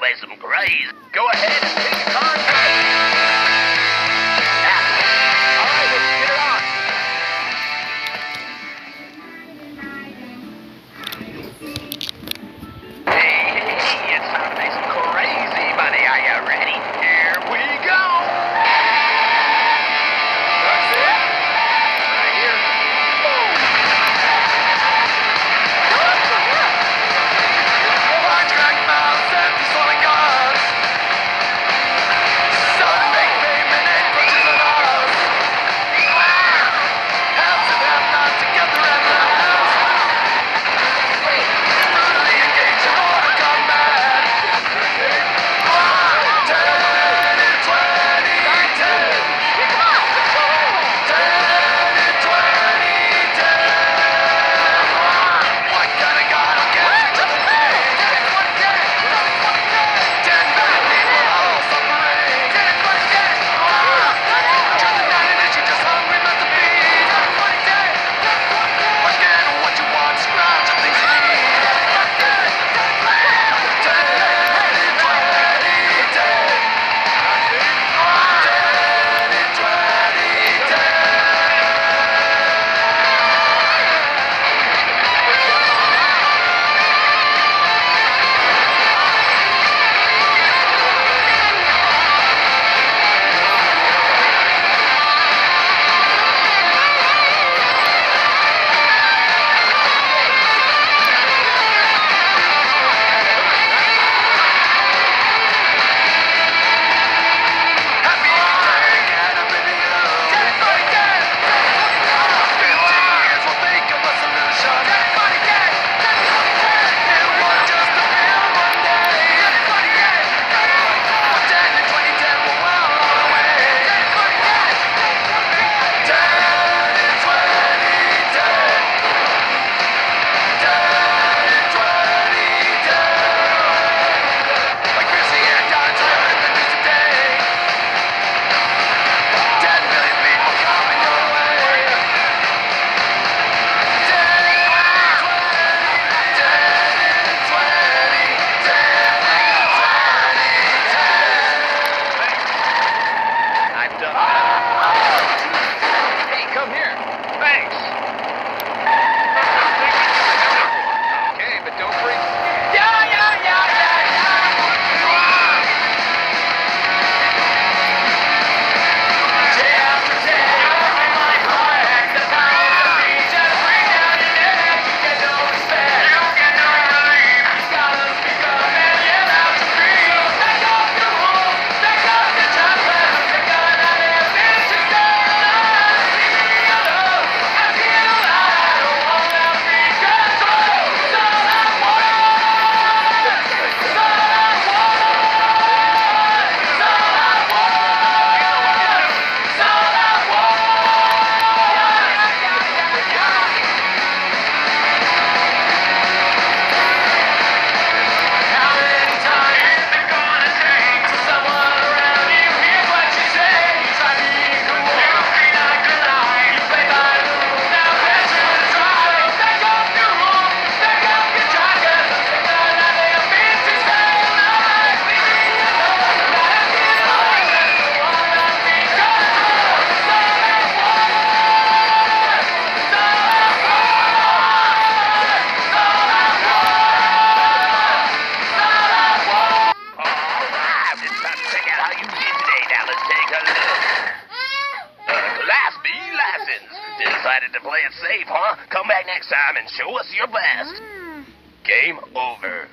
there's some greys. Go ahead and take contact. Decided to play it safe, huh? Come back next time and show us your best. Hmm. Game over.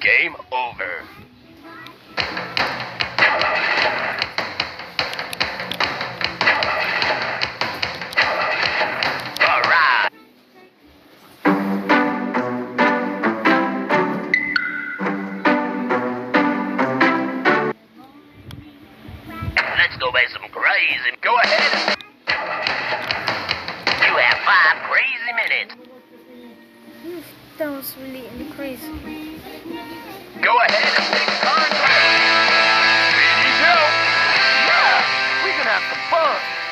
Game over. Let's go make some crazy. Go ahead. You have five crazy minutes. That was really crazy. Go ahead and take contact. Yeah, we can have some fun.